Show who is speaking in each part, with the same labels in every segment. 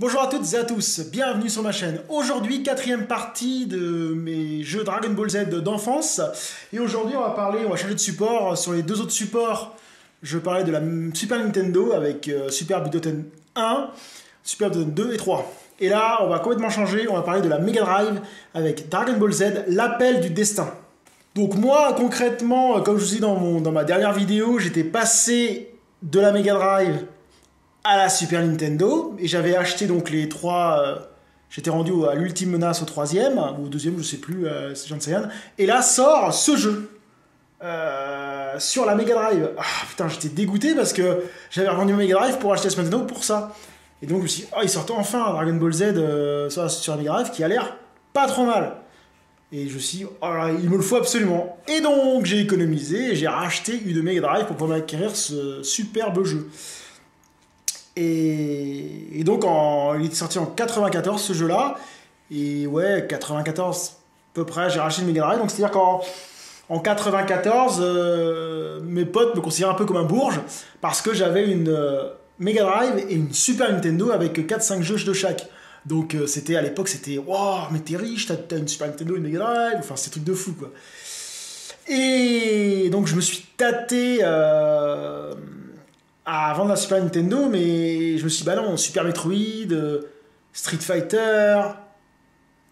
Speaker 1: Bonjour à toutes et à tous, bienvenue sur ma chaîne. Aujourd'hui, quatrième partie de mes jeux Dragon Ball Z d'enfance. Et aujourd'hui, on va parler, on va changer de support. Sur les deux autres supports, je parlais de la Super Nintendo avec euh, Super Butoden 1, Super Butoden 2 et 3. Et là, on va complètement changer, on va parler de la Mega Drive avec Dragon Ball Z, l'appel du destin. Donc moi, concrètement, comme je vous dis dans, mon, dans ma dernière vidéo, j'étais passé de la Mega Drive à la Super Nintendo et j'avais acheté donc les trois. Euh, j'étais rendu à l'ultime menace au troisième ou au deuxième, je sais plus, euh, j'en sais rien. Et là sort ce jeu euh, sur la Mega Drive. Ah putain, j'étais dégoûté parce que j'avais revendu ma Mega Drive pour acheter Super Nintendo pour ça. Et donc je me suis dit, oh, ils sortent enfin Dragon Ball Z sur, sur la Mega Drive qui a l'air pas trop mal. Et je me suis dit, oh là, il me le faut absolument. Et donc j'ai économisé et j'ai racheté une Mega Drive pour pouvoir acquérir ce superbe jeu. Et, donc, il est sorti en 94 ce jeu-là. Et ouais, 94 à peu près, j'ai racheté une Mega Drive. Donc, c'est-à-dire qu'en en 94, euh, mes potes me considéraient un peu comme un bourge parce que j'avais une euh, Mega Drive et une Super Nintendo avec 4-5 jeux de chaque. Donc, euh, c'était à l'époque, c'était Waouh, mais t'es riche, t'as une Super Nintendo, une Mega Drive. Enfin, c'est truc de fou quoi. Et donc, je me suis tâté à vendre la Super Nintendo, mais je me suis dit, bah non, Super Metroid, euh, Street Fighter,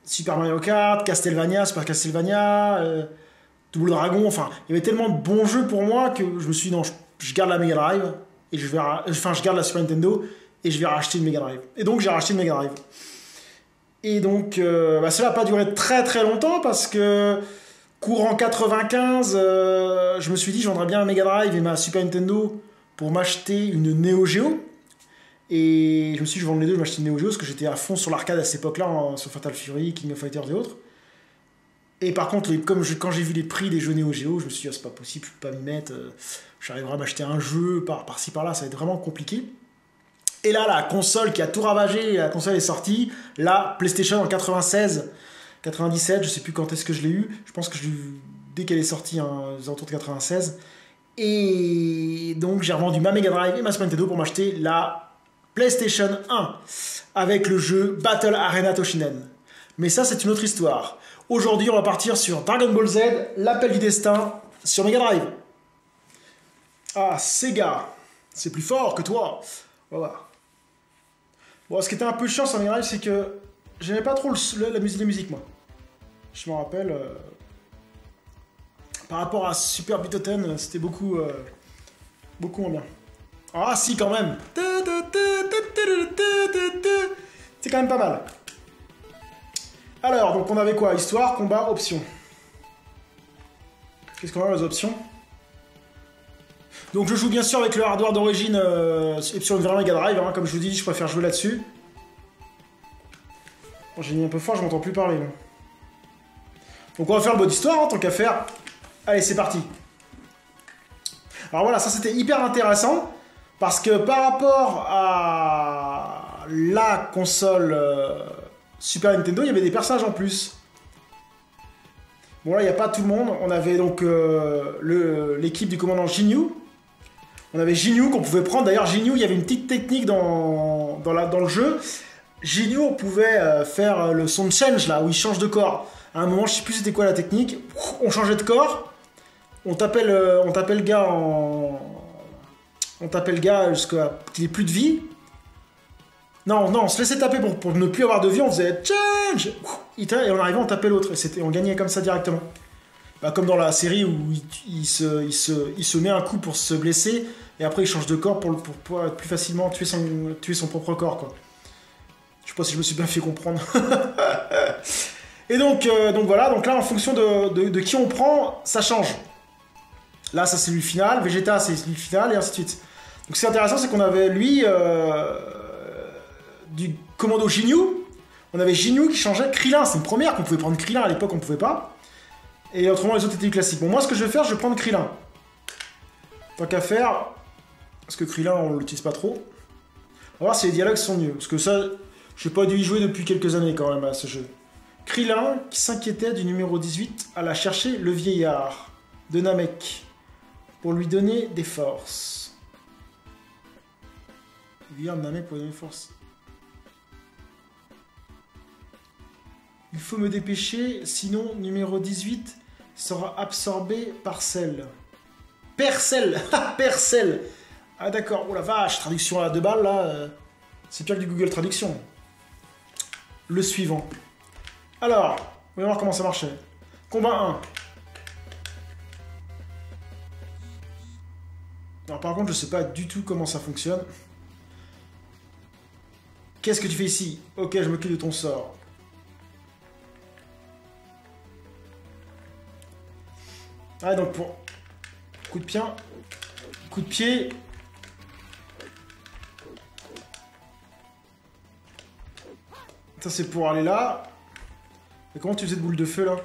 Speaker 1: Super Mario Kart, Castlevania, Super Castlevania, euh, Double Dragon, enfin, il y avait tellement de bons jeux pour moi que je me suis dit, non, je, garde la Mega Drive, et je vais, enfin, je garde la Super Nintendo, et je vais racheter une Mega Drive. Et donc, j'ai racheté une Mega Drive. Et donc, euh, bah, cela n'a pas duré très très longtemps, parce que courant 95, je me suis dit, je vendrais bien la Mega Drive et ma Super Nintendo pour m'acheter une Neo Geo. Et je me suis dit, je vends les deux, je m'acheter une Neo Geo parce que j'étais à fond sur l'arcade à cette époque-là, hein, sur Fatal Fury, King of Fighters et autres. Et par contre, comme quand j'ai vu les prix des jeux Neo Geo, je me suis dit, ah, c'est pas possible, je peux pas m'y mettre, euh, j'arriverai à m'acheter un jeu par, par-ci par-là, ça va être vraiment compliqué. Et là, la console qui a tout ravagé, la console est sortie, la PlayStation en 96, 97, je sais plus quand est-ce que je l'ai eu, je pense que je dès qu'elle est sortie, hein, aux alentours de 96. Et donc j'ai revendu ma Mega Drive et ma Super Nintendo pour m'acheter la PlayStation 1 avec le jeu Battle Arena Toshinen. Mais ça c'est une autre histoire. Aujourd'hui on va partir sur Dragon Ball Z, l'appel du destin sur Mega Drive. Ah Sega, c'est plus fort que toi. Voilà. Bon, ce qui était un peu chiant sur Mega Drive, c'est que j'aimais pas trop la musique, la musique moi. Je me rappelle. Euh, par rapport à Super Bitoten, c'était beaucoup, euh, beaucoup moins bien. Ah si quand même C'est quand même pas mal. Alors, donc on avait quoi? Histoire, combat, option. Qu'est-ce qu'on a les options? Donc je joue bien sûr avec le hardware d'origine euh, sur une vraie Mega Drive, hein. comme je vous dis, je préfère jouer là-dessus. Bon, j'ai mis un peu fort, je m'entends plus parler. Donc on va faire le mode histoire, hein, tant qu'à faire. Allez, c'est parti. Alors voilà, ça c'était hyper intéressant parce que par rapport à la console euh, Super Nintendo, il y avait des personnages en plus. Bon là, il n'y a pas tout le monde. On avait donc euh, l'équipe du commandant Jinyu. On avait Jinyu qu'on pouvait prendre. D'ailleurs, Jinyu, il y avait une petite technique dans, le jeu. Jinyu, on pouvait euh, faire le son change là, où il change de corps. À un moment, je sais plus c'était quoi la technique. On changeait de corps on t'appelle euh, on gars en on t'appelle gars jusqu'à qu'il ait plus de vie. Non, non, on se laissait taper pour, ne plus avoir de vie, on faisait change et on arrivait, on tapait l'autre et on gagnait comme ça directement. Bah, comme dans la série où il, se, met un coup pour se blesser et après il change de corps pour, plus facilement tuer son, propre corps. Quoi. Je sais pas si je me suis bien fait comprendre. et donc, euh, donc voilà, donc là en fonction de qui on prend, ça change. Là, ça c'est lui final. Vegeta, c'est lui final, et ainsi de suite. Donc, ce qui est intéressant, c'est qu'on avait lui euh, du commando Ginyu. On avait Ginyu qui changeait Krillin. C'est une première qu'on pouvait prendre Krillin à l'époque, on pouvait pas. Et autrement, les autres étaient du classique. Bon, moi, ce que je vais faire, je vais prendre Krillin. Tant qu'à faire, parce que Krillin, on l'utilise pas trop. On va voir si les dialogues sont mieux. Parce que ça, j'ai pas dû y jouer depuis quelques années quand même à ce jeu. Krillin, qui s'inquiétait du numéro 18, alla chercher le vieillard de Namek pour lui donner des forces. Viande d'un mec pour donner force. Il faut me dépêcher, sinon numéro 18 sera absorbé par celle. Percel Percel Ah d'accord, oh la vache, traduction à deux balles là, euh, c'est pire que du Google Traduction. Le suivant. Alors, on va voir comment ça marchait. Combat 1. Par contre, je sais pas du tout comment ça fonctionne. Qu'est-ce que tu fais ici? Ok, je m'occupe de ton sort. Ah, donc pour... Coup de pied. Coup de pied. Ça, c'est pour aller là. Et comment tu faisais de boule de feu, là?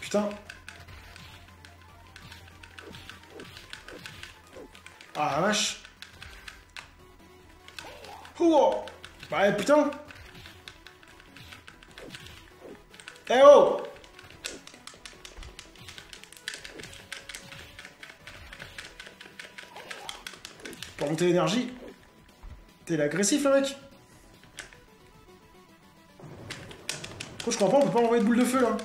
Speaker 1: Putain. Ah, la vache. Oh Bah, putain Eh oh Pour monter l'énergie. T'es agressif, le mec je comprends pas, on peut pas envoyer de boule de feu, là.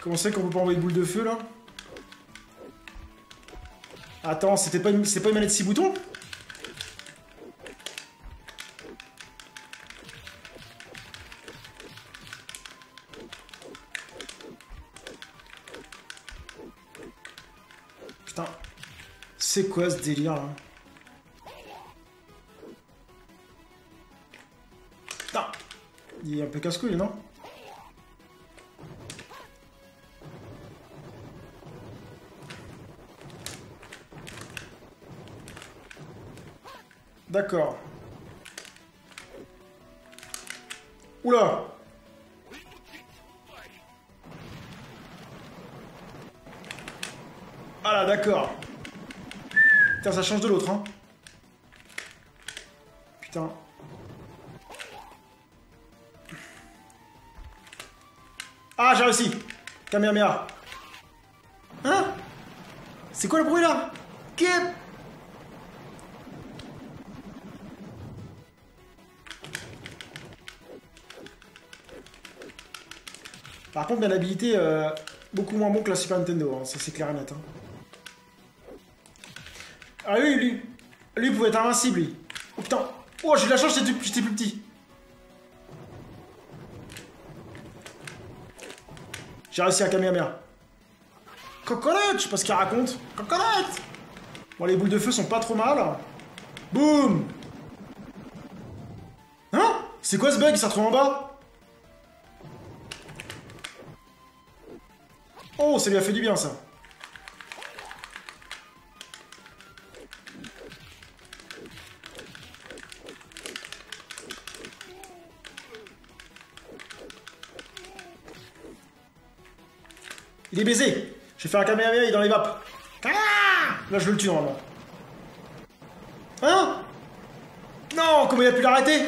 Speaker 1: Comment c'est qu'on peut pas envoyer de boule de feu, là? Attends, c'était pas une... pas une manette 6 boutons Putain. C'est quoi ce délire là Putain. Il est un peu casse-couille, non D'accord. Oula Ah là, d'accord. Putain, ça change de l'autre, hein. Putain. Ah, j'ai réussi Kamehameha. Hein? C'est quoi le bruit, là? Qu'est... Par contre, bien habilité, euh, beaucoup moins bon que la Super Nintendo, hein, ça c'est clair et net. hein. Ah oui, lui, lui pouvait être invincible, lui. Oh putain, oh j'ai de la chance, j'étais j'étais plus petit. J'ai réussi à Kamehameha. Coconut, je sais pas ce qu'il raconte. Coconut Bon, les boules de feu sont pas trop mal. Boum Hein? C'est quoi ce bug? Il s'est retrouvé en bas? Oh, ça lui a fait du bien, ça. Il est baisé. Je vais faire un Kamehameha, il dans les vapes. Ah Là, je le tue, normalement. Hein Non, comment il a pu l'arrêter?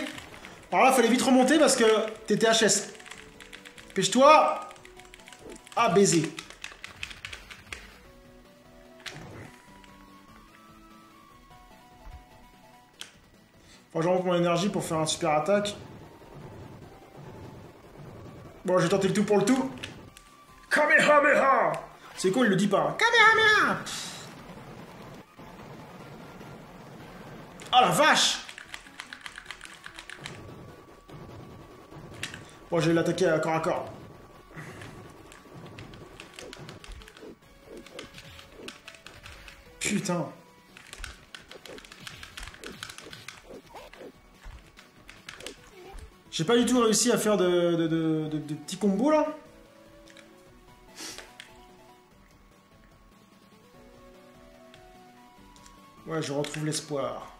Speaker 1: Alors là, fallait vite remonter parce que t'étais HS. Pêche-toi. Ah, baiser. Faut que je remonte mon énergie pour faire un super attaque. Bon, j'ai tenté le tout pour le tout. Kamehameha C'est quoi, il le dit pas. Kamehameha Ah la vache Bon, je vais l'attaquer à corps à corps. Putain. J'ai pas du tout réussi à faire de, de- petits combos là. Ouais, je retrouve l'espoir.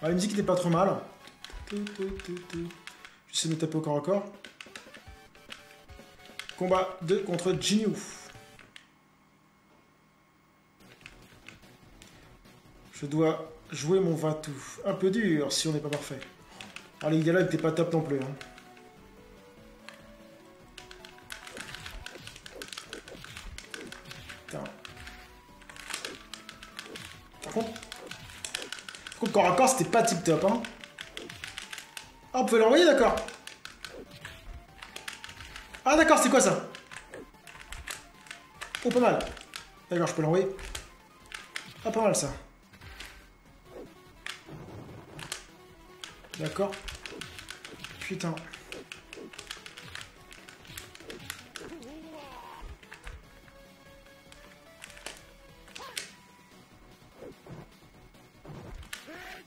Speaker 1: Ah, la musique était pas trop mal. J'essaie de me taper au corps à corps. Combat 2 contre Jinyu. Je dois jouer mon Vatou. Un peu dur si on n'est pas parfait. Ah, dialogues n'étaient pas top non plus. hein. Putain. Par contre, Contre corps à corps, c'était pas tip top. Hein. Ah, on pouvait l'envoyer, d'accord. Ah, d'accord, c'est quoi ça? Oh, pas mal. D'accord, je peux l'envoyer. Ah, pas mal ça. D'accord. Putain.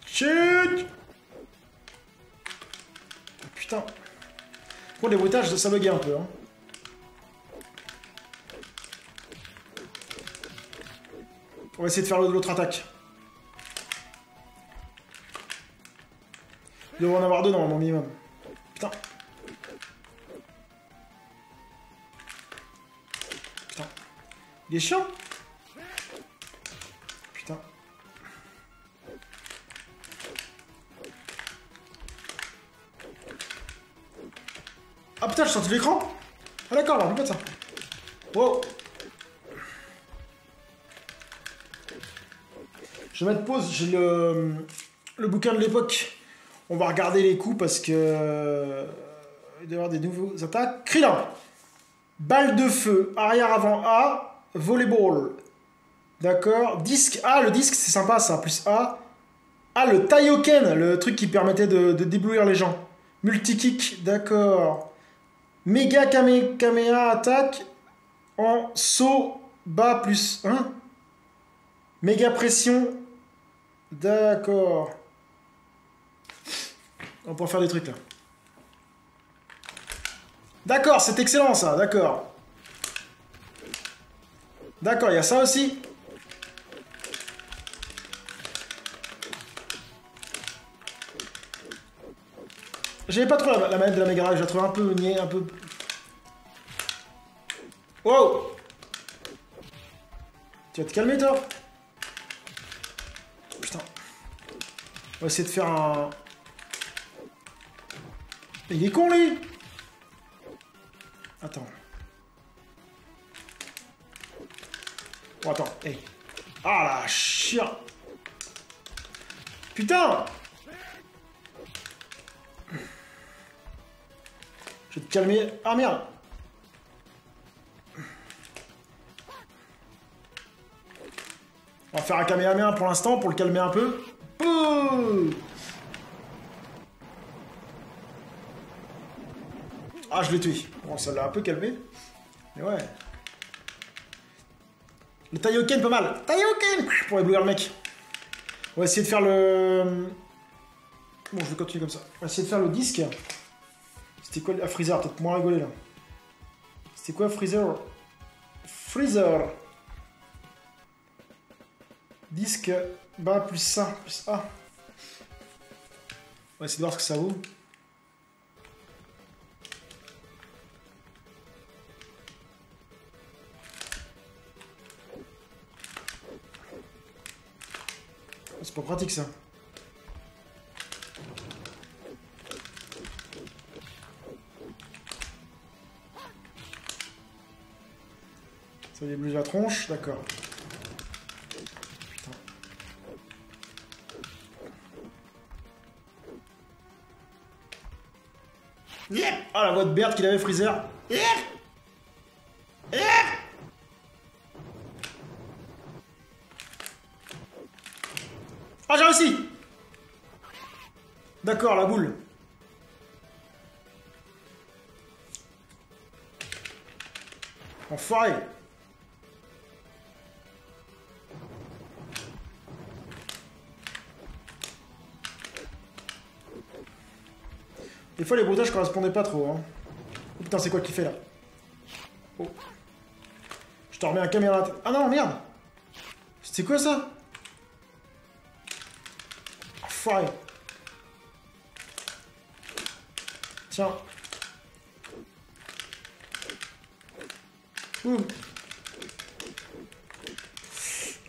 Speaker 1: Chut Putain. Pour les bruitages, ça buguait un peu. Hein. On va essayer de faire l'autre attaque. Il devrait en avoir deux mon minimum. Putain. Putain. Il est chiant Putain. Ah putain, je sorti l'écran Ah d'accord, alors, pas ça. Wow Je vais mettre pause, j'ai le, le bouquin de l'époque. On va regarder les coups parce que... Euh, il doit y avoir des nouveaux attaques. Krillin Balle de feu, arrière avant A, volleyball. D'accord. Disque A, le disque c'est sympa ça, plus A. Ah, le Taioken, le truc qui permettait de, déblouir les gens. Multi-kick, d'accord. Méga Kamea attaque en saut bas plus 1. Méga pression D'accord. On pourra faire des trucs là. D'accord, c'est excellent ça, d'accord. D'accord, il y a ça aussi. J'avais pas trop la, manette de la Mega Drive, je la trouve un peu niais, un peu... Wow Tu vas te calmer toi? On va essayer de faire un... Il est con, lui Attends. Oh, attends, hey. Ah, la chien Putain Je vais te calmer. Ah, merde On va faire un Kamehameha pour l'instant, pour le calmer un peu. Ah, je l'ai tué. Bon, ça l'a un peu calmé. Mais ouais. Le Taioken, pas mal. Taioken Pour éblouir le mec. On va essayer de faire le... Bon, je vais continuer comme ça. On va essayer de faire le disque. C'était quoi Ah, Freezer, peut-être moins rigolé là. C'était quoi Freezer? Freezer Disque bas plus ça, plus A. On va essayer de voir ce que ça vaut. C'est pas pratique ça. Ça déblouit la tronche, d'accord. Ah, la voix de Bert qu'il avait Freezer. D'accord, la boule. Enfoiré Des fois, les bruitages correspondaient pas trop. Hein. Oh, putain, c'est quoi qui fait là? Oh. Je te remets un caméra. Ah non, merde C'est quoi ça? Enfoiré Tiens.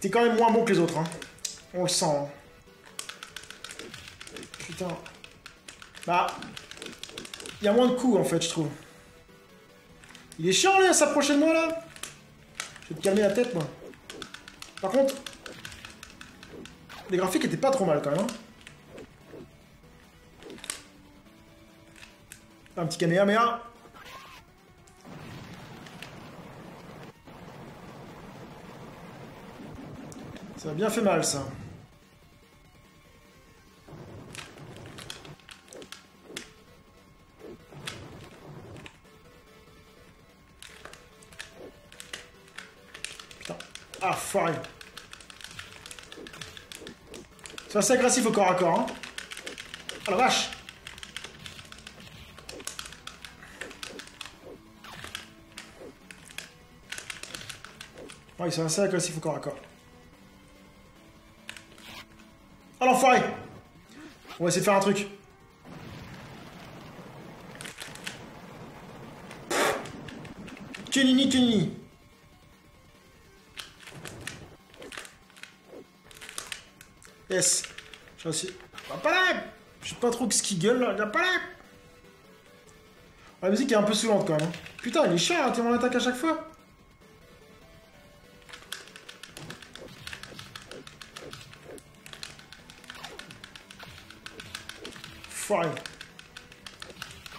Speaker 1: T'es quand même moins bon que les autres, hein. On le sent. Hein. Putain. Bah, il y a moins de coups en fait, je trouve. Il est chiant, lui, à s'approcher de moi, là. Je vais te calmer la tête, moi. Par contre... Les graphiques étaient pas trop mal quand même. hein. Un petit Kamehameha. Ça a bien fait mal ça. Putain. Ah, foiré. C'est assez agressif au corps à corps, hein. Oh vache Ouais, ils sont assez agressifs au corps à corps. Oh l'enfoiré On va essayer de faire un truc. Kenini, Kenini Yes. J'ai réussi. Je sais pas trop ce qui gueule là. Pas La musique est un peu saoulante quand même. hein. Putain, il est chiant, hein, t'es en attaque à chaque fois.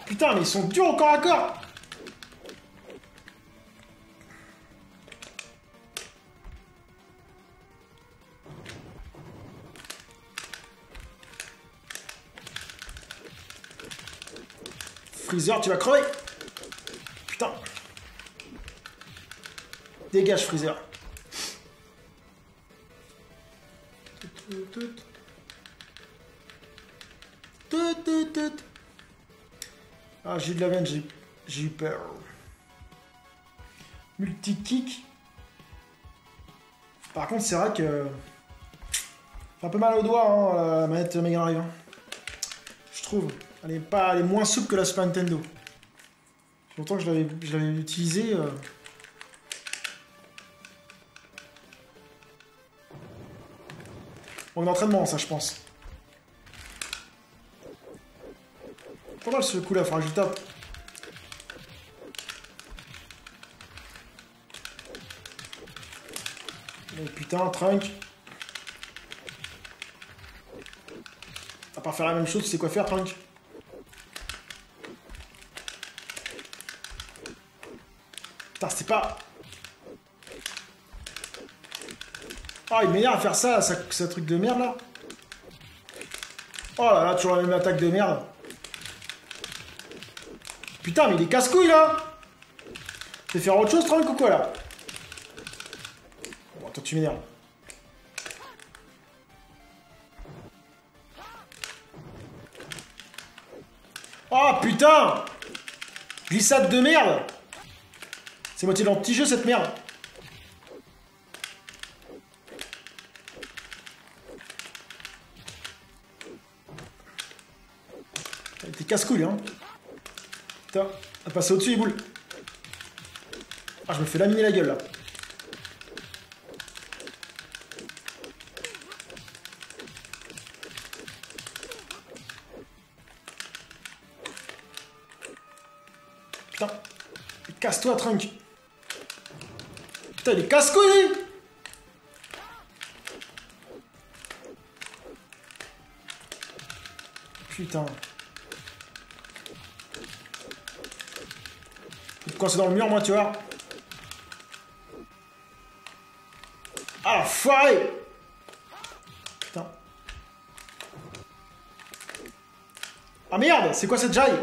Speaker 1: Putain, mais ils sont durs au corps à corps. Freezer, tu vas crever. Putain. Dégage, Freezer Ah, j'ai de la veine, j'ai eu peur. Multi-kick. Par contre, c'est vrai que... fait un peu mal au doigt, hein, la manette Mega Drive. Je trouve. Elle est, pas, elle est moins souple que la Super Nintendo. Longtemps que je l'avais- utilisée. euh. Bon, d'entraînement, ça, je pense. Mal ce coup-là, faudra que je tape. Oh putain, Trunk. À part faire la même chose, tu sais quoi faire, Trunk? Putain, c'était pas... Ah, il m'énerve à faire ça, ça, ce truc de merde, là. Oh là là, toujours la même attaque de merde. Putain, mais il est casse-couille, là Tu faire autre chose, ou quoi, là Bon, tu m'énerves. Oh, putain Glissade de merde C'est moitié dans le petit jeu, cette merde T'es casse-couille, hein Putain, elle passe au-dessus, les boules. Ah, je me fais laminer la gueule, là. Putain. Casse-toi, Trunk. Putain, il est casse-couille, Putain. Quand c'est dans le mur, moi, tu vois. Ah, foiré Putain. Ah merde, c'est quoi cette jaille?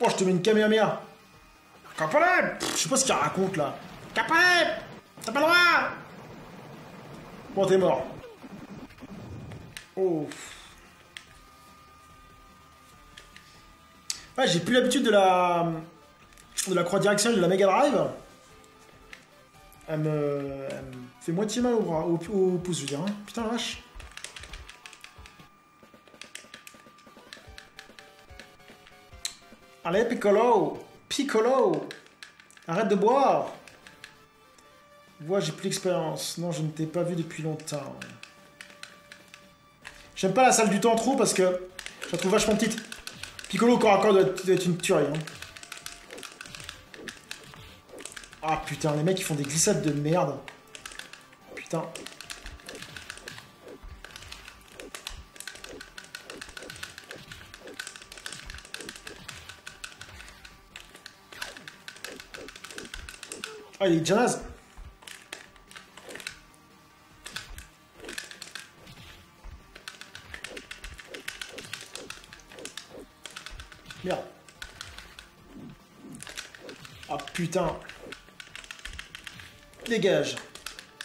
Speaker 1: Oh, je te mets une. Capalé Pff, Je sais pas ce qu'il raconte, là. Capalé T'as pas le droit Bon, t'es mort. Oh. Ouais, j'ai plus l'habitude de la de la croix directionnelle de la Mega Drive. Elle me, fait moitié mal au bras, au, pouce, je veux dire. hein. Putain la vache. Allez, Piccolo Piccolo Arrête de boire Vois, j'ai plus d'expérience. Non, je ne t'ai pas vu depuis longtemps. J'aime pas la salle du temps trop parce que je la trouve vachement petite. Piccolo corps à corps doit être, doit être une tuerie. hein. Ah putain, les mecs ils font des glissades de merde. Putain. Ah, il est déjà naze. Merde. Ah putain. Dégage.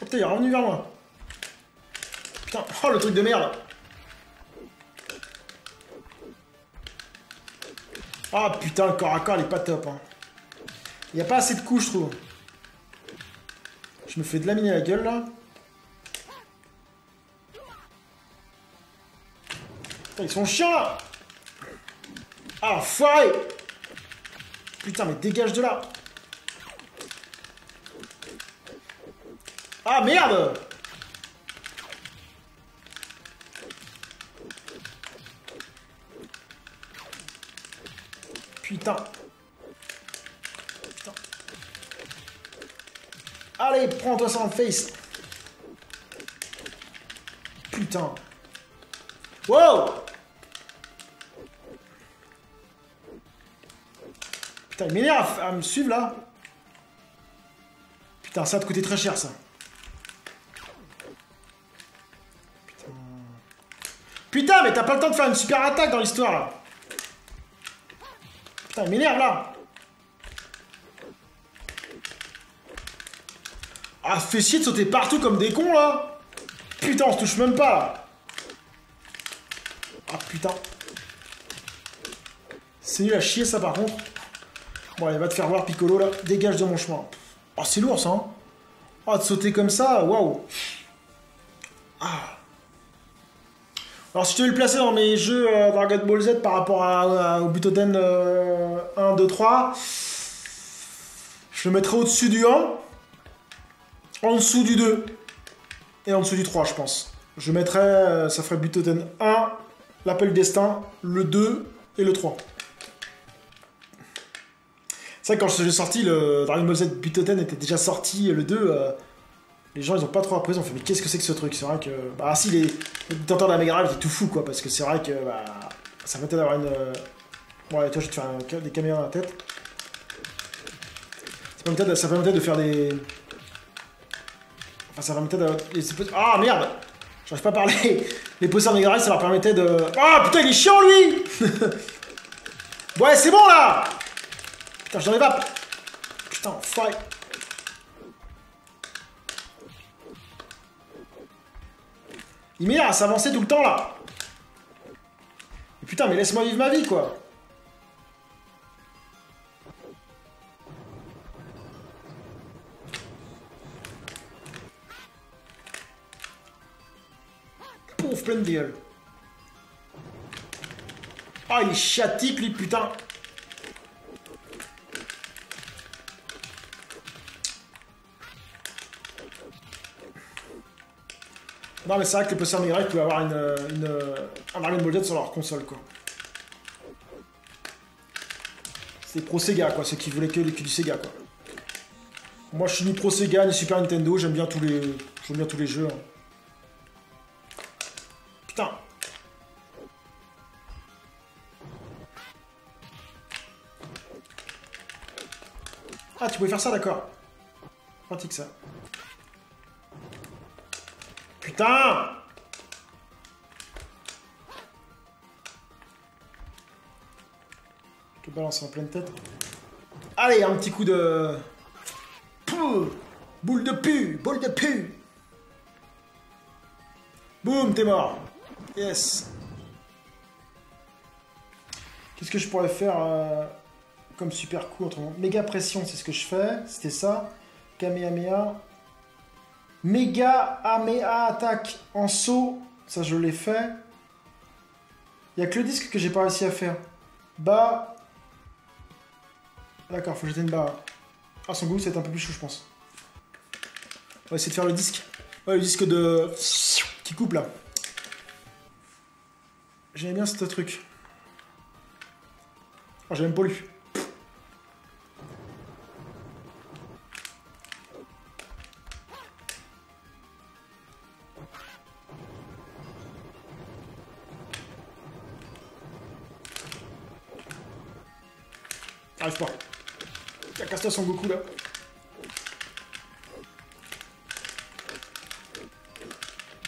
Speaker 1: Oh putain, il est revenu vers moi. Putain, oh le truc de merde. Ah putain, le corps à corps, il est pas top. Hein. Il n'y a pas assez de coups, je trouve. Je me fais de laminer la gueule, là. Putain, ils sont chiants, là Ah, foiré Putain, mais dégage de là Ah, merde Putain. Putain. Allez, prends-toi ça en face. Putain. Wow Putain, il m'énerve à me suivre là. Putain, ça va te coûter très cher ça. Putain, mais t'as pas le temps de faire une super attaque dans l'histoire là. Putain, il m'énerve là. Ah, fait chier de sauter partout comme des cons là. Putain, on se touche même pas Ah putain. C'est nul à chier ça par contre. Bon, allez, va te faire voir Piccolo là, dégage de mon chemin. Oh, c'est lourd ça hein. Oh, de sauter comme ça, waouh. Ah alors si je devais le placer dans mes jeux euh, Dragon Ball Z par rapport à, au Butoden 1, 2, 3, je le mettrais au-dessus du 1, en dessous du 2 et en dessous du 3 je pense. Je mettrais, euh, ça ferait Butoden 1, l'appel destin, le 2 et le 3. C'est vrai que quand je suis sorti, le Dragon Ball Z Butoden était déjà sorti, le 2 les gens ils ont pas trop appris, ils ont fait mais qu'est-ce que c'est que ce truc? C'est vrai que bah si les détenteurs de la Mega étaient tout fou quoi parce que c'est vrai que bah, ça permettait d'avoir une euh, ouais toi je vais te faire des caméras dans la tête. Ça permettait, de, faire des enfin ça permettait de ah merde! J'arrive pas à parler. Les possesseurs Mega Drive ça leur permettait de ah putain il est chiant lui! Ouais c'est bon là! Putain j'en ai pas. Putain fight Il m'énerve à s'avancer tout le temps là. putain, mais laisse-moi vivre ma vie quoi. Pauvre plein de gueule. Ah, il est chatique lui, putain. Non, mais c'est vrai que les possesseurs Mega pouvaient avoir une, un Ball Z sur leur console, quoi. C'est pro Sega, quoi, ceux qui voulaient que, que du Sega, quoi. Moi, je suis ni pro Sega, ni Super Nintendo, j'aime bien tous les, j'aime bien tous les jeux. Hein. Putain. Ah, tu pouvais faire ça, d'accord. Pratique ça. Putain Je te balance en pleine tête. Allez, un petit coup de... Boule de pu Boule de pu Boum, t'es mort Yes Qu'est-ce que je pourrais faire euh, comme super coup autrement Méga pression, c'est ce que je fais. C'était ça. Kamehameha. Méga Amea attaque en saut, ça je l'ai fait. Il n'y a que le disque que j'ai pas réussi à faire. Bas. D'accord, faut jeter une barre. Ah, son goût, c'est un peu plus chaud, je pense. On va essayer de faire le disque. Ouais, le disque de. qui coupe là. J'aime bien ce truc. Oh, j'aime pas Arrive pas. pars. Casse-toi son Goku là.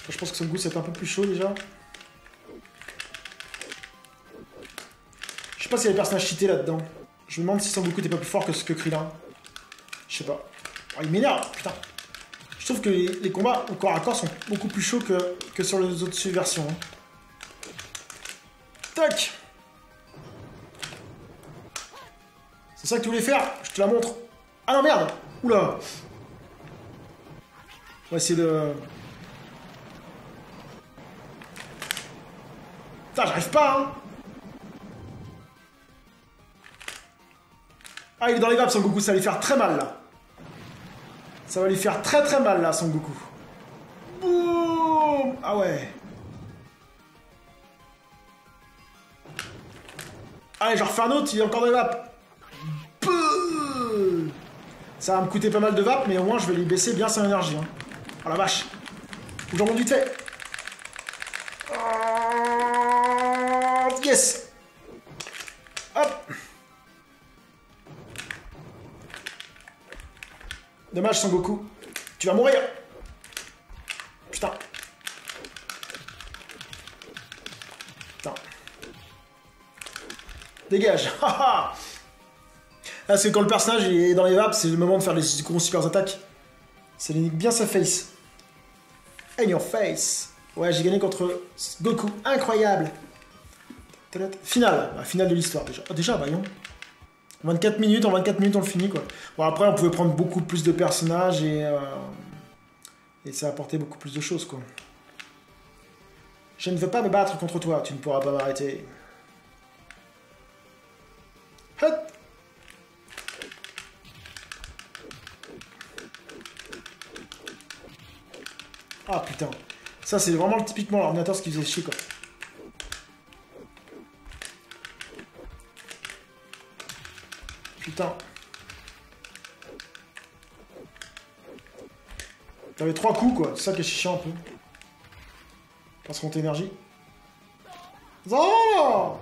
Speaker 1: Je pense que son Goku c'est un peu plus chaud déjà. Je sais pas s'il y a des personnages cheatés là-dedans. Je me demande si Son Goku était pas plus fort que ce que Krillin. Je sais pas. Oh, il m'énerve, putain. Je trouve que les, combats au corps à corps sont beaucoup plus chauds que, que sur les autres subversions. Hein. Tac C'est ça que tu voulais faire Je te la montre. Ah non, merde Oula On va essayer de... Putain, j'arrive pas, hein Ah, il est dans les vapes, Son Goku, ça va lui faire très mal, là. Ça va lui faire très très mal, là, Son Goku. Boum Ah ouais Allez, j'en refais un autre, il est encore dans les vapes. Ça va me coûter pas mal de vapes, mais au moins je vais lui baisser bien son énergie. Hein. Oh la vache. J'en monte vite fait. Oh, yes Hop Dommage, Son Goku. Tu vas mourir Putain. Putain. Dégage Ah, c'est quand le personnage est dans les vapes, c'est le moment de faire les gros super attaques. Ça limite bien sa face. In your face. Ouais, j'ai gagné contre Goku. Incroyable. Finale. Bah, finale de l'histoire déjà. Oh, déjà, voyons. 24 minutes, en 24 minutes on le finit quoi. Bon après on pouvait prendre beaucoup plus de personnages et, euh, et ça apportait beaucoup plus de choses quoi. Je ne veux pas me battre contre toi, tu ne pourras pas m'arrêter. Ah putain. Ça c'est vraiment typiquement l'ordinateur ce qui faisait chier quoi. Putain. T'avais trois coups quoi, c'est ça qui est chiant un peu. Passe contre énergie. Oh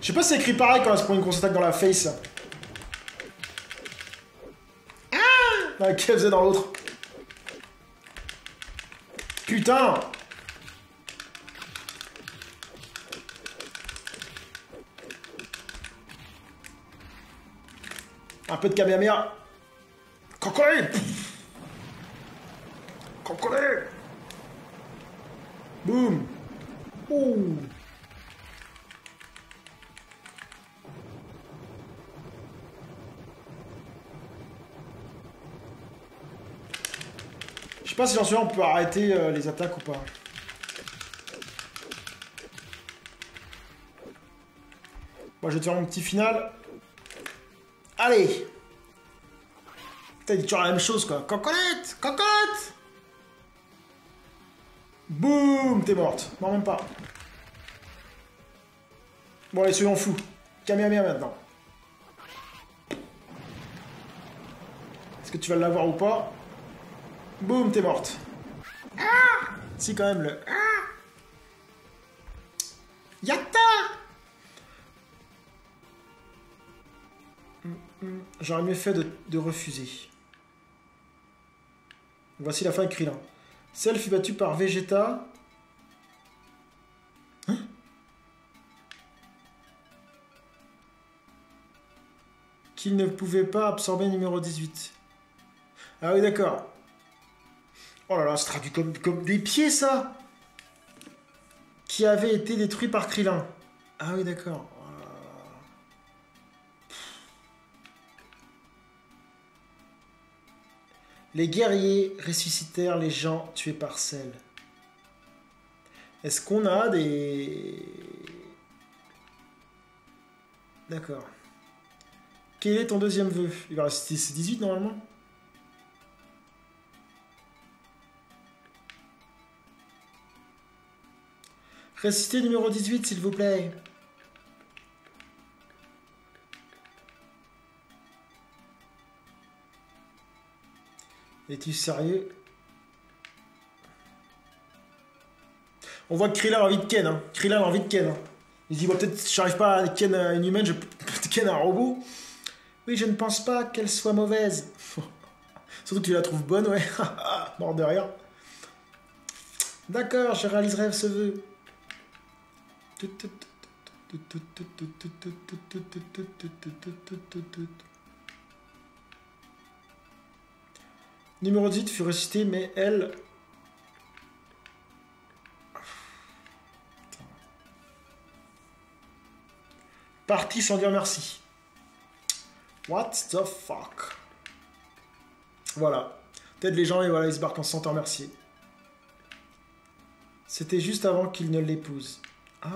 Speaker 1: Je sais pas si c'est écrit pareil quand elle se prend une grosse dans la face. Ah Qu'elle faisait dans l'autre. Putain. Un peu de Kamehameha. Cocolé Cocolé Boum. Ouh sais pas si j'en suis on peut arrêter euh, les attaques ou pas. Moi, je vais te faire mon petit final. Allez T'as dit toujours la même chose, quoi. Cocolette Cocolette Boum T'es morte. Non, même pas. Bon, allez, soyons fous. Kamehameha maintenant. Est-ce que tu vas l'avoir ou pas? Boum, t'es morte. Ah Si, quand même, le... Ah Yatta J'aurais mieux fait de, refuser. Voici la fin de Krillin. Cell fut battue par Vegeta. Hein? Qu'il ne pouvait pas absorber numéro 18. Ah oui, d'accord. Oh là là, c'est traduit comme, des pieds, ça Qui avait été détruit par Krillin. Ah oui, d'accord. Les guerriers ressuscitèrent les gens tués par Cell. Est-ce qu'on a des... D'accord. Quel est ton deuxième vœu? Il va rester 18 normalement Ressuscité numéro 18 s'il vous plaît. Es-tu sérieux? On voit que Krillin a envie de Ken. Hein. Krillin a envie de Ken. Hein. Il dit, bon, peut-être j'arrive pas à Ken une humaine, je peux Ken un robot. Oui, je ne pense pas qu'elle soit mauvaise. Surtout que tu la trouves bonne, ouais. Mort de rien. D'accord, je réaliserai ce vœu. Numéro 18 fut ressuscité, mais elle... Partie sans dire merci. What the fuck? Voilà. Peut-être les gens, et voilà, ils se barquent en se sentant. C'était juste avant qu'il ne l'épouse. Ah.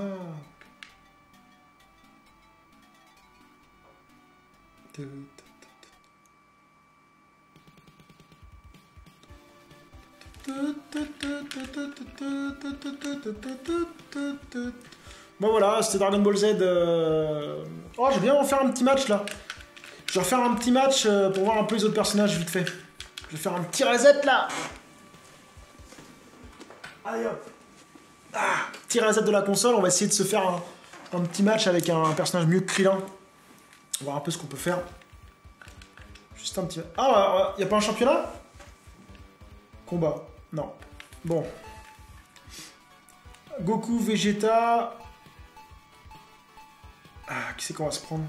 Speaker 1: Bon voilà, c'était Dragon Ball Z. euh. Oh, je vais bien en faire un petit match là. Je vais refaire un petit match euh, pour voir un peu les autres personnages vite fait. Je vais faire un petit reset là. Allez hop. Ah, petit reset de la console. On va essayer de se faire un, petit match avec un, personnage mieux que Krillin. On va voir un peu ce qu'on peut faire. Juste un petit. Ah, il y a pas un championnat? Combat. Non. Bon. Goku, Vegeta. Ah, qui c'est qu'on va se prendre?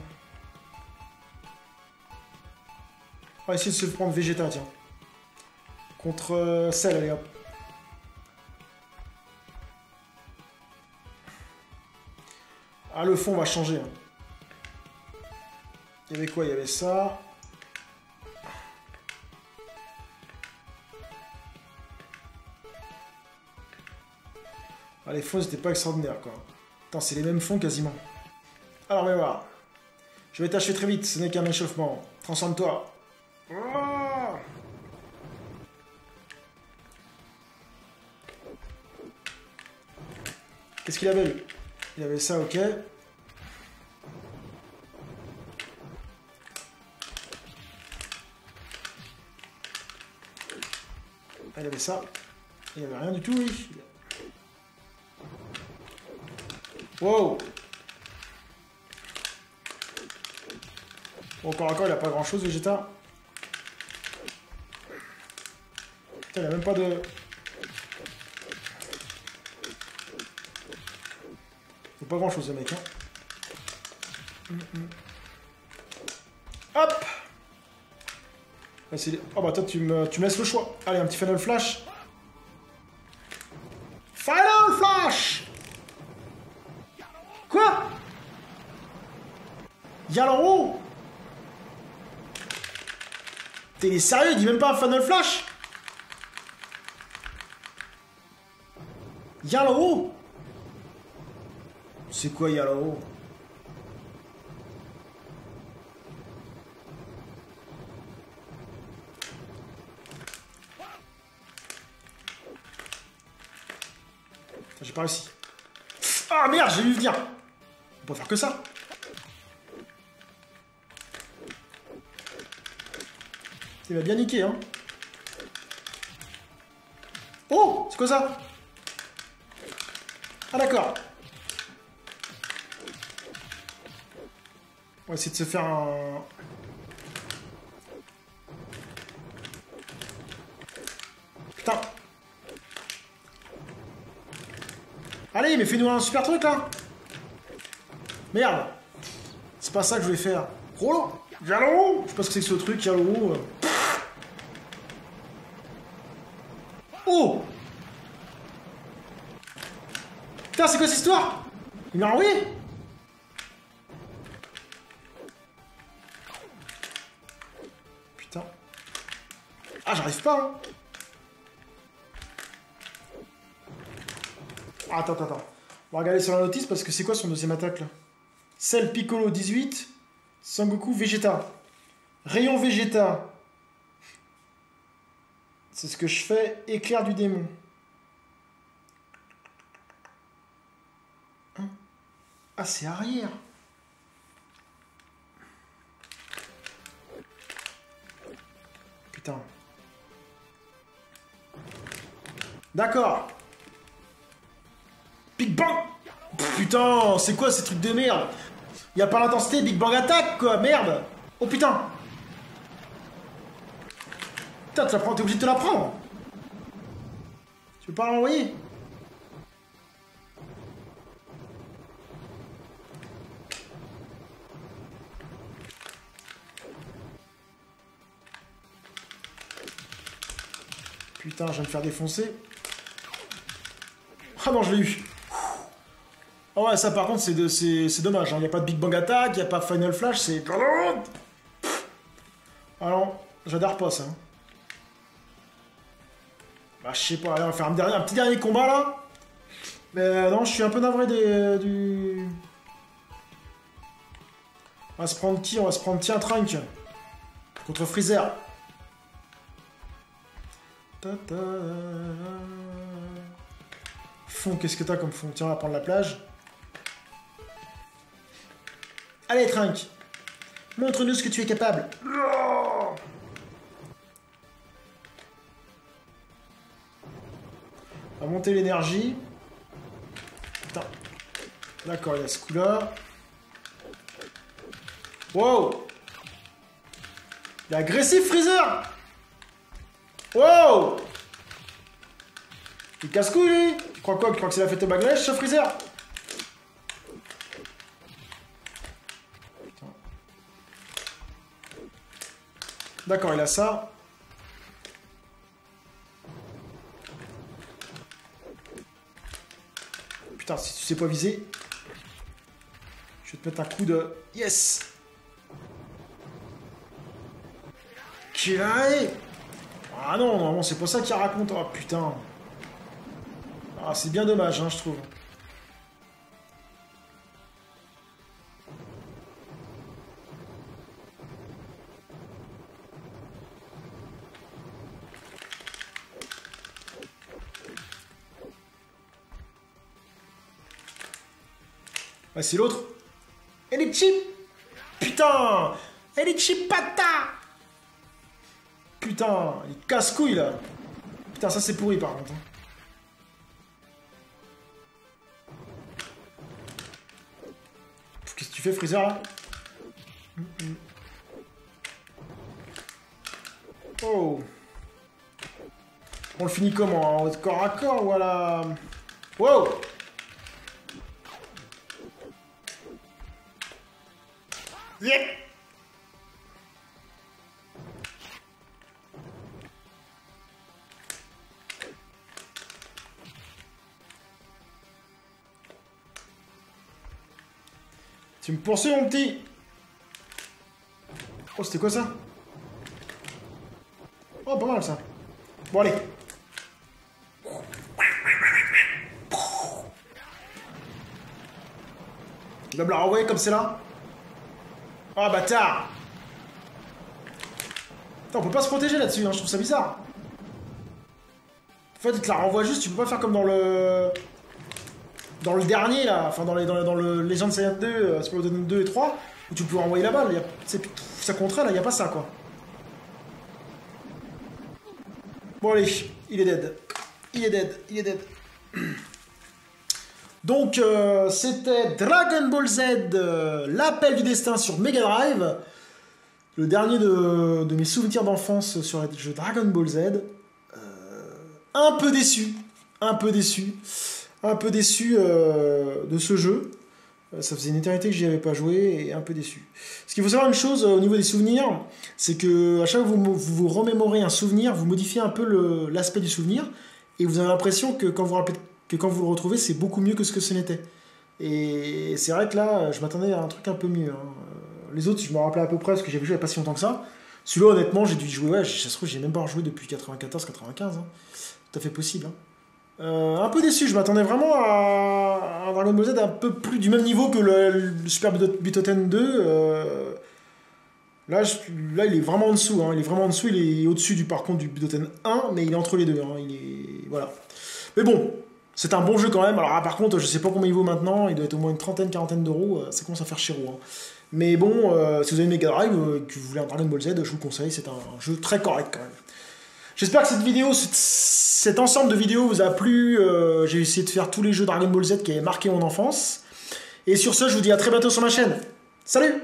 Speaker 1: On va essayer de se prendre Vegeta, tiens. Contre euh, Cell, allez hop. Ah, le fond va changer. hein. Il y avait quoi? Il y avait ça. Ah, les fonds, c'était pas extraordinaire, quoi. Attends, c'est les mêmes fonds quasiment. Alors, on va voir. Je vais t'achever très vite, ce n'est qu'un échauffement. Transforme-toi. Qu'est-ce qu'il avait lui? Il avait ça, ok. Il avait ça. Il avait rien du tout, oui. Wow Bon, encore encore, il a pas grand chose, Vegeta. Il a même pas de. Pas grand chose, ce mec. Hein. Hum, hum. Hop Oh bah toi, tu me, tu laisses le choix. Allez, un petit Final Flash. Final Flash Quoi? Yaloro T'es sérieux, il dit même pas Final Flash Yaloro C'est quoi Yaloro Putain, J'ai pas réussi. Ah merde, j'ai vu venir On peut faire que ça Il va bien niquer, hein. Oh C'est quoi ça? Ah d'accord. On va essayer de se faire un... Putain. Allez, mais fais-nous un super truc, là. Merde. C'est pas ça que je voulais faire. Rolo Yalo Je sais pas ce que c'est que ce truc, Yalo. Oh. Putain, c'est quoi cette histoire? Il m'a envoyé? Pas, hein. Attends, attends, attends. On va regarder sur la notice parce que c'est quoi son deuxième attaque là? Cell Piccolo 18, Sangoku Vegeta. Rayon Vegeta. C'est ce que je fais, éclair du démon. Hein? Ah, c'est arrière. Putain. D'accord. Big Bang. Putain, c'est quoi ces trucs de merde? Y'a pas l'intensité Big Bang attaque quoi, merde. Oh putain. Putain, t'es obligé de te la prendre. Tu veux pas l'envoyer? Putain, je viens de me faire défoncer. Ah non, je l'ai eu. Ah ouais, ça par contre, c'est dommage. Il hein. n'y a pas de Big Bang Attack, il n'y a pas Final Flash, c'est... Ah non, j'adore pas ça. Bah, je sais pas, allez, on va faire un, dernier, un petit dernier combat là. Mais euh, non, je suis un peu navré des, du... On va se prendre qui On va se prendre tiens Trunk contre Freezer. Fond, qu'est-ce que t'as comme fond? Tiens, on va prendre la plage. Allez, Trunk Montre-nous ce que tu es capable. On va monter l'énergie. D'accord, il y a ce coup-là. Wow Il est agressif, Freezer Wow Il casse-couille, lui Tu crois que c'est la fête au Bangladesh, ce Freezer? D'accord, il a ça. Putain, si tu sais pas viser, je vais te mettre un coup de... Yes Ah non, non, c'est pas ça qu'il raconte. Oh putain. Ah, c'est bien dommage, hein, je trouve. Ah, c'est l'autre. Elle Putain Elle pata Putain, il casse-couille là. Putain, ça c'est pourri par contre. Tu fais, Freezer là Oh. On le finit comment En corps à corps ou à la... Wow. Yep Tu me poursuis, mon petit Oh, c'était quoi ça? Oh, pas mal, ça. Bon, allez. Il va me la renvoyer comme c'est là Oh, bâtard on peut pas se protéger là-dessus, hein, je trouve ça bizarre. En fait, il te la renvoie juste, tu peux pas faire comme dans le dans le dernier, là, enfin dans, les, dans, dans le Legend Saiyan 2, euh, 2 et 3, où tu peux envoyer la balle. ça compterait, là, il n'y a pas ça, quoi. Bon, allez, il est dead. Il est dead, il est dead. Donc, euh, c'était Dragon Ball Z, euh, l'appel du destin sur Mega Drive. Le dernier de, de mes souvenirs d'enfance sur le jeu Dragon Ball Z. Euh, un peu déçu. Un peu déçu un peu déçu euh, de ce jeu. Euh, ça faisait une éternité que j'y avais pas joué et un peu déçu. Ce qu'il faut savoir une chose euh, au niveau des souvenirs, c'est que à chaque fois que vous, vous, remémorez un souvenir, vous modifiez un peu l'aspect du souvenir et vous avez l'impression que quand vous, que quand vous le retrouvez, c'est beaucoup mieux que ce que ce n'était. Et c'est vrai que là, je m'attendais à un truc un peu mieux. Hein. Les autres, je me rappelais à peu près parce que j'avais joué il n'y a pas si longtemps que ça. Celui-là, honnêtement, j'ai dû y jouer, ouais, ça se trouve, j'ai même pas rejoué depuis 94-95. Hein. Tout à fait possible. Hein. Euh, un peu déçu, je m'attendais vraiment à un Dragon Ball Z un peu plus du même niveau que le, Super Bitoten 2. Euh, là, là, il est vraiment en dessous. Hein. il est vraiment en dessous. Il est au-dessus du par contre du Bitoten 1, mais il est entre les deux. Hein. il est voilà. Mais bon, c'est un bon jeu quand même. Alors ah, par contre, je sais pas combien il vaut maintenant. Il doit être au moins une trentaine, quarantaine d'euros. Euh, ça commence à faire cher. Hein. Mais bon, si vous avez une Mega Drive, que vous voulez un Dragon Ball Z, je vous conseille. C'est un jeu très correct quand même. J'espère que cette vidéo, cet ensemble de vidéos vous a plu. Euh, j'ai essayé de faire tous les jeux Dragon Ball Z qui avaient marqué mon enfance. Et sur ce, je vous dis à très bientôt sur ma chaîne. Salut